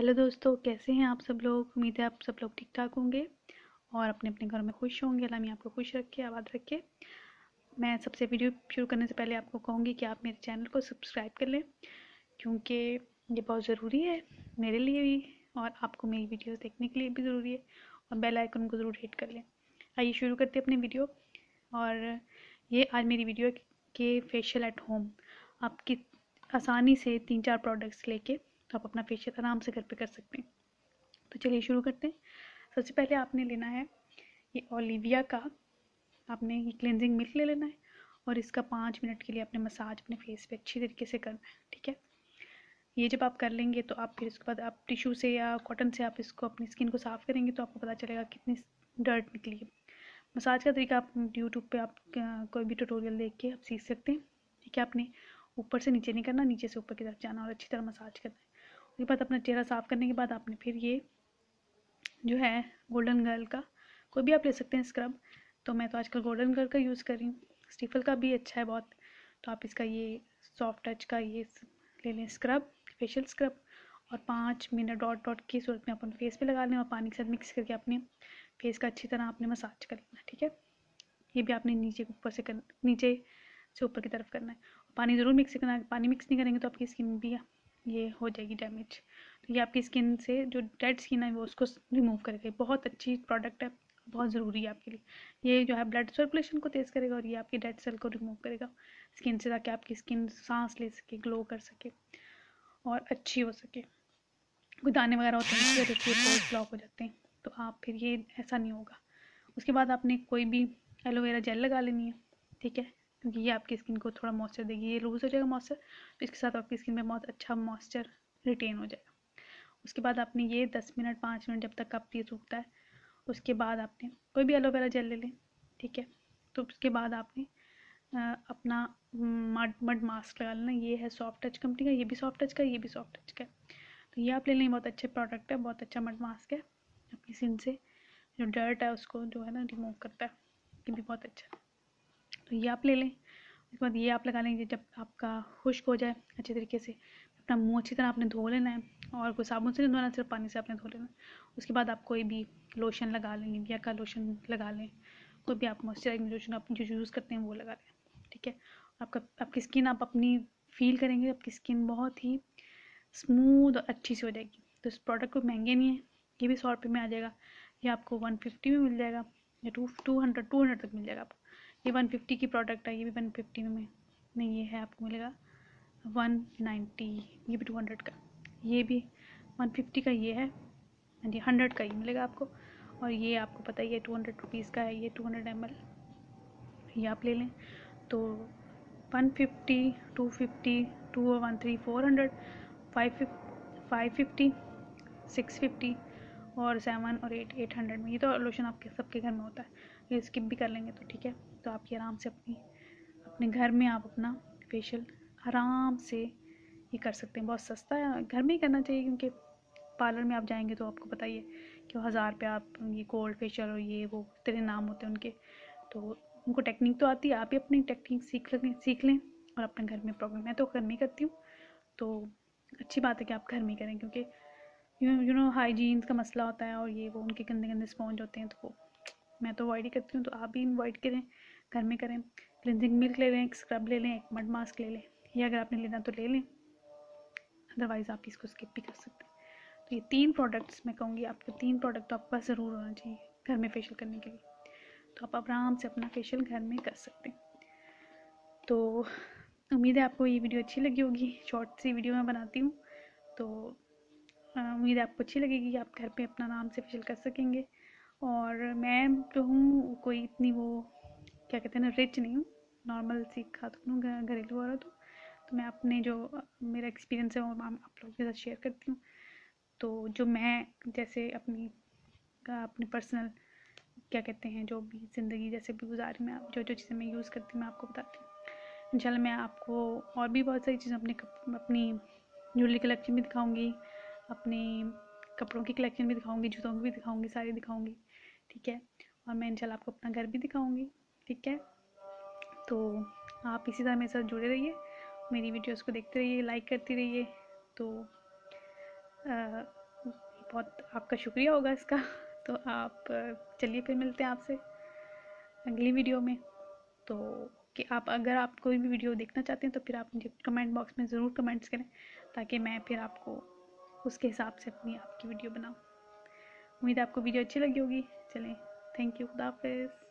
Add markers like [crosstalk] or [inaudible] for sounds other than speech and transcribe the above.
Hello दोस्तों, कैसे हैं आप सब लोग? उम्मीद है आप सब लोग ठीक ठाक होंगे और अपने अपने घर में खुश होंगे। अल्लाह आपको खुश रखे, आबाद रखे। मैं सबसे वीडियो शुरू करने से पहले आपको कहूँगी कि आप मेरे चैनल को सब्सक्राइब कर लें, क्योंकि ये बहुत ज़रूरी है मेरे लिए भी और आपको मेरी वीडियोस देखने के लिए भी ज़रूरी है और बेल आइकन को ज़रूर हिट कर लें। आइए शुरू करते हैं अपनी वीडियो। और ये आज मेरी वीडियो के फेशियल एट होम। आपकी आसानी से तीन चार प्रोडक्ट्स लेके तो आप अपना फेशियल आराम से घर पे कर सकते हैं। तो चलिए शुरू करते हैं। सबसे पहले आपने लेना है ये ओलिविया का, आपने ये क्लेंजिंग मिल्क ले लेना है और इसका पाँच मिनट के लिए अपने मसाज अपने फेस पे अच्छी तरीके से करना है, ठीक है? ये जब आप कर लेंगे तो आप फिर उसके बाद आप टिश्यू से या कॉटन से आप इसको अपनी स्किन को साफ़ करेंगे तो आपको पता चलेगा कितनी डर्ट निकली है। मसाज का तरीका आप यूट्यूब पे आप कोई भी ट्यूटोरियल देख के आप सीख सकते हैं। ठीक है, आपने ऊपर से नीचे नहीं करना, नीचे से ऊपर की तरफ़ जाना और अच्छी तरह मसाज करना है। उसके बाद अपना चेहरा साफ़ करने के बाद आपने फिर ये जो है गोल्डन गर्ल का कोई भी आप ले सकते हैं स्क्रब तो मैं तो आजकल गोल्डन गर्ल का यूज़ कर रही हूँ। स्टीफल का भी अच्छा है बहुत। तो आप इसका ये सॉफ्ट टच का ये ले लें स्क्रब फेशियल स्क्रब और पाँच मिनट डॉट डॉट की सूरत में अपन फेस पे लगा लें और पानी के साथ मिक्स करके अपने फेस का अच्छी तरह आपने मसाज कर लेना, ठीक है? ये भी आपने नीचे ऊपर से कर, नीचे से ऊपर की तरफ़ करना है। पानी ज़रूर मिक्स करना, पानी मिक्स नहीं करेंगे तो आपकी स्किन भी ये हो जाएगी डैमेज तो ये आपकी स्किन से जो डेड स्किन है, वो उसको रिमूव करेगा। बहुत अच्छी प्रोडक्ट है, बहुत ज़रूरी है आपके लिए। ये जो है ब्लड सर्कुलेशन को तेज़ करेगा और ये आपकी डेड सेल को रिमूव करेगा। स्किन से ताकि आपकी स्किन सांस ले सके ग्लो कर सके और अच्छी हो सके। कोई दाने वगैरह होते हैं इसकी वजह से ब्लॉक हो जाते हैं। तो आप फिर ये ऐसा नहीं होगा। उसके बाद आपने कोई भी एलोवेरा जेल लगा लेनी है, ठीक है? क्योंकि ये आपकी स्किन को थोड़ा मॉइस्चर देगी ये लूज़ हो जाएगा मॉइस्चर तो इसके साथ आपकी स्किन में बहुत अच्छा मॉइस्चर रिटेन हो जाएगा। उसके बाद आपने ये दस मिनट पाँच मिनट जब तक आप ये सूखता है उसके बाद आपने कोई भी एलोवेरा जेल ले लें ठीक है? तो उसके बाद आपने आ, अपना मड मड मास्क लगा लेना ये है सॉफ्ट टच कंपनी का ये भी सॉफ्ट टच का ये भी सॉफ्ट टच का। तो ये आप ले लें बहुत अच्छे प्रोडक्ट है बहुत अच्छा मड मास्क है अपनी स्किन से जो डर्ट है उसको जो है ना रिमूव करता है ये भी बहुत अच्छा तो ये आप ले लें। उसके बाद ये आप लगा लेंगे जब आपका खुश्क हो जाए अच्छे तरीके से। अपना मुँह अच्छी तरह आपने धो लेना है और कोई साबुन से नहीं धोना, सिर्फ़ पानी से आपने धो लेना। उसके बाद आप कोई भी लोशन लगा लें इंडिया का लोशन लगा लें। कोई भी आप मॉइस्चराइजिंग लोशन आप जो यूज़ करते हैं वो लगा लें, ठीक है? आपका, आपकी स्किन आप अपनी फील करेंगे, आपकी स्किन बहुत ही स्मूथ और अच्छी सी हो जाएगी। तो इस प्रोडक्ट को महँगे नहीं है, ये भी सौ रुपये में आ जाएगा। ये आपको वन फिफ्टी में मिल जाएगा, या two two hundred two hundred तक मिल जाएगा आपको। ये वन फिफ्टी की प्रोडक्ट है, ये भी वन फिफ्टी में नहीं ये है, आपको मिलेगा वन नाइन्टी ये भी टू हंड्रेड का। ये भी वन फिफ्टी का ये है हाँ जी हंड्रेड का ही मिलेगा आपको। और ये आपको पता ही है टू हंड्रेड रुपीज़ का है, ये टू हंड्रेड एम ये आप ले लें। तो one fifty two fifty two one three four hundred five five fifty six fifty और सेवन और एट एट हंड्रेड में। ये तो लोशन आपके, सबके घर में होता है। ये स्किप भी कर लेंगे तो ठीक है। तो आप ये आराम से अपनी, अपने घर में आप अपना फेशियल आराम से ये कर सकते हैं। बहुत सस्ता है, घर में ही करना चाहिए क्योंकि पार्लर में आप जाएँगे तो आपको बताइए कि हज़ार पे आप, ये कोल्ड फेशियल और ये वो तेरे नाम होते हैं उनके। तो उनको टेक्निक तो आती है, आप ही अपनी टेक्निक सीख लें सीख लें और अपने घर में प्रॉब्लम है तो घर में करती हूँ तो अच्छी बात है कि आप घर में करें क्योंकि यू नो हाइजीन का मसला होता है और ये वो उनके गंदे गंदे स्पॉन्ज होते हैं तो वो मैं तो अवॉइड ही करती हूँ तो आप भी अवॉइड करें, घर में करें क्लिनजिंग मिल्क ले लें, एक स्क्रब ले लें, एक मड मास्क ले लें, या अगर आपने लेना तो ले लें अदरवाइज़ आप इसको स्किप भी कर सकते हैं। तो ये तीन प्रोडक्ट्स मैं कहूँगी आपके, तीन प्रोडक्ट तो आपके ज़रूर होना चाहिए घर में फेशियल करने के लिए। तो आप आराम से अपना फेशियल घर में कर सकते हैं। तो उम्मीद है आपको ये वीडियो अच्छी लगी होगी शॉर्ट सी वीडियो मैं बनाती हूँ। तो उम्मीद है आपको अच्छी लगेगी आप घर पे अपना आराम से फेशियल कर सकेंगे। और मैं जो हूँ कोई इतनी वो, क्या कहते हैं ना रिच नहीं हूँ। नॉर्मल सी खातून हूँ घरेलू वाला तो। तो मैं अपने जो, मेरा एक्सपीरियंस है, वो आप लोगों के साथ शेयर करती हूँ। तो जो मैं, जैसे अपनी अपनी पर्सनल क्या कहते हैं, जो भी ज़िंदगी जैसे भी गुजारी मैं, जो जो चीज़ें मैं यूज़ करती हूँ, मैं आपको बताती हूँ। इंशाल्लाह मैं आपको और भी बहुत सारी चीज़ें अपने अपनी ज्वेलरी कलेक्शन भी दिखाऊँगी, अपने कपड़ों की कलेक्शन भी दिखाऊँगी, जूतों की भी दिखाऊँगी, सारी दिखाऊँगी। ठीक है? और मैं इंशाल्लाह आपको अपना घर भी दिखाऊँगी ठीक है? तो आप इसी तरह मेरे साथ जुड़े रहिए मेरी वीडियोस को देखते रहिए लाइक करती रहिए तो आ, बहुत आपका शुक्रिया होगा इसका। [laughs] तो आप चलिए फिर मिलते हैं आपसे अगली वीडियो में। तो कि आप अगर आप कोई भी वीडियो देखना चाहते हैं तो फिर आप मुझे कमेंट बॉक्स में ज़रूर कमेंट्स करें ताकि मैं फिर आपको उसके हिसाब से अपनी आपकी वीडियो बनाऊँ। उम्मीद आपको वीडियो अच्छी लगी होगी। चलें। थैंक यू खुदा हाफिज़।